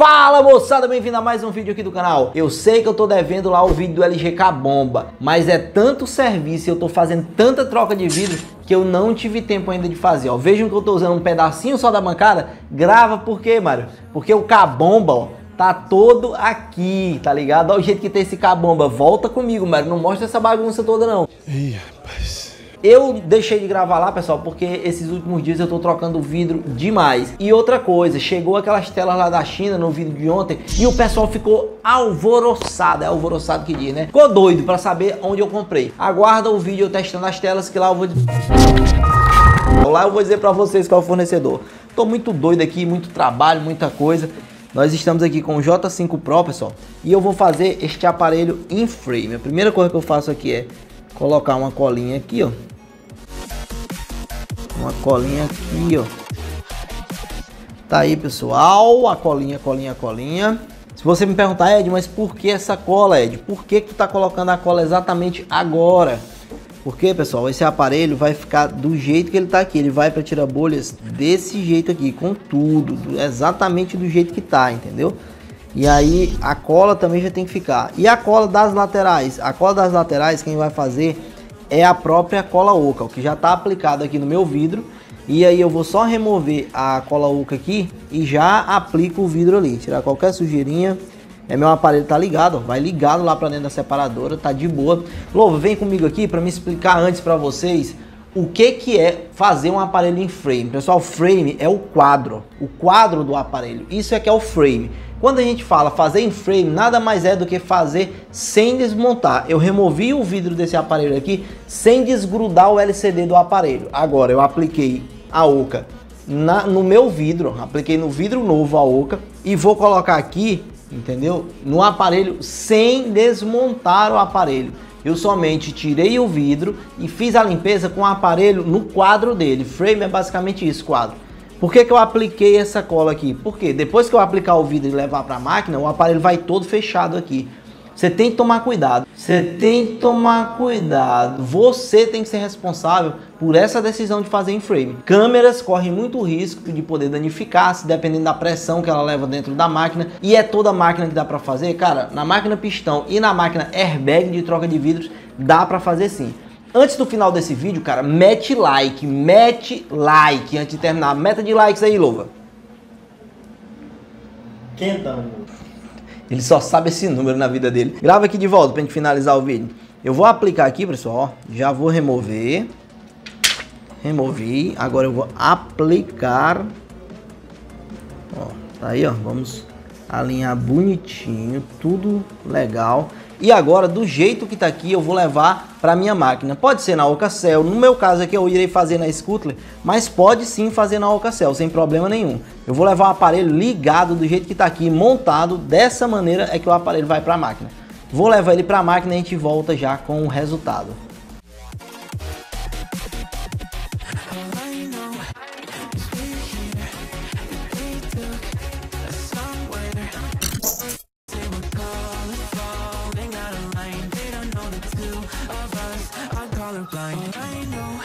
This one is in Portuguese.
Fala moçada, bem-vindo a mais um vídeo aqui do canal. Eu sei que eu tô devendo lá o vídeo do LGK Bomba, mas é tanto serviço e eu tô fazendo tanta troca de vidro que eu não tive tempo ainda de fazer. Ó, vejam que eu tô usando um pedacinho só da bancada. Grava por quê, Mário? Porque o K-Bomba, ó, tá todo aqui, tá ligado? Olha o jeito que tem esse K-Bomba. Volta comigo, Mário, não mostra essa bagunça toda não. Ih, rapaz. Eu deixei de gravar lá, pessoal, porque esses últimos dias eu tô trocando vidro demais. E outra coisa, chegou aquelas telas lá da China no vídeo de ontem e o pessoal ficou alvoroçado, é alvoroçado que diz, né? Ficou doido para saber onde eu comprei. Aguarda o vídeo eu testando as telas que lá eu vou... Lá eu vou dizer para vocês qual é o fornecedor. Tô muito doido aqui, muito trabalho, muita coisa. Nós estamos aqui com o J5 Pro, pessoal, e eu vou fazer este aparelho em frame. A primeira coisa que eu faço aqui é colocar uma colinha aqui, ó uma colinha aqui, ó. Tá aí, pessoal, a colinha, colinha, colinha. Se você me perguntar, Ed, mas por que essa cola, Ed? Por que, que tu tá colocando a cola exatamente agora? Porque, pessoal, esse aparelho vai ficar do jeito que ele tá aqui. Ele vai para tirar bolhas desse jeito aqui, com tudo, exatamente do jeito que tá, entendeu? E aí a cola também já tem que ficar. E a cola das laterais? A cola das laterais, quem vai fazer é a própria cola oca, o que já está aplicado aqui no meu vidro. E aí eu vou só remover a cola oca aqui e já aplico o vidro ali, tirar qualquer sujeirinha. É meu aparelho tá ligado, ó, vai ligado lá para dentro da separadora, tá de boa. Louvo, vem comigo aqui para me explicar antes para vocês o que que é fazer um aparelho em frame. Pessoal, frame é o quadro, o quadro do aparelho. Isso é que é o frame. Quando a gente fala fazer em frame, nada mais é do que fazer sem desmontar. Eu removi o vidro desse aparelho aqui sem desgrudar o LCD do aparelho. Agora eu apliquei a oca na, no meu vidro, apliquei no vidro novo a oca e vou colocar aqui, entendeu? No aparelho sem desmontar o aparelho. Eu somente tirei o vidro e fiz a limpeza com o aparelho no quadro dele. Frame é basicamente isso, quadro. Por que, que eu apliquei essa cola aqui? Porque depois que eu aplicar o vidro e levar para a máquina, o aparelho vai todo fechado aqui. Você tem que tomar cuidado. Você tem que tomar cuidado. Você tem que ser responsável por essa decisão de fazer em frame. Câmeras correm muito risco de poder danificar, se dependendo da pressão que ela leva dentro da máquina. E é toda máquina que dá para fazer, cara. Na máquina pistão e na máquina airbag de troca de vidros dá para fazer sim. Antes do final desse vídeo, cara, mete like, mete like antes de terminar. Meta de likes aí, Louva. Quentão. Ele só sabe esse número na vida dele. Grava aqui de volta pra gente finalizar o vídeo. Eu vou aplicar aqui, pessoal, ó. Já vou remover. Removi. Agora eu vou aplicar. Ó, tá aí, ó. Vamos alinhar bonitinho, tudo legal. E agora, do jeito que está aqui, eu vou levar para minha máquina. Pode ser na Ocacel, no meu caso aqui eu irei fazer na Scootler, mas pode sim fazer na Ocacel, sem problema nenhum. Eu vou levar o aparelho ligado do jeito que está aqui, montado, dessa maneira é que o aparelho vai para a máquina. Vou levar ele para a máquina e a gente volta já com o resultado. I'm colorblind. I know